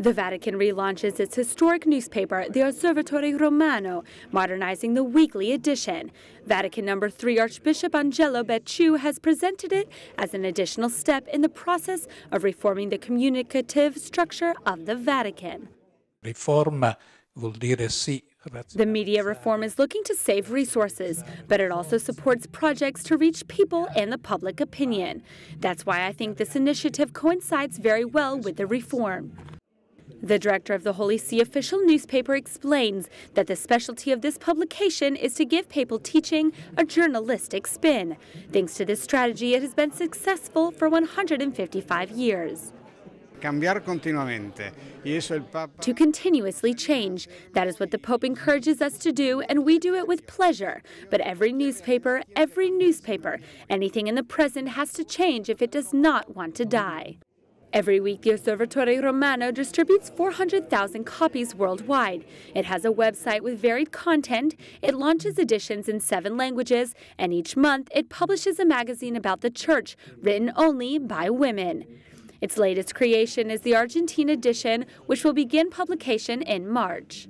The Vatican relaunches its historic newspaper, the Osservatore Romano, modernizing the weekly edition. Vatican number 3 Archbishop Angelo Becciu has presented it as an additional step in the process of reforming the communicative structure of the Vatican. Riforma vuol dire sì the media reform is looking to save resources, but it also supports projects to reach people and the public opinion. That's why I think this initiative coincides very well with the reform. The director of the Holy See official newspaper explains that the specialty of this publication is to give papal teaching a journalistic spin. Thanks to this strategy, it has been successful for 155 years. To continuously change. That is what the Pope encourages us to do, and we do it with pleasure. But every newspaper, every newspaper, anything in the present has to change if it does not want to die. Every week, the Osservatore Romano distributes 400,000 copies worldwide. It has a website with varied content, it launches editions in seven languages, and each month it publishes a magazine about the church, written only by women. Its latest creation is the Argentine edition, which will begin publication in March.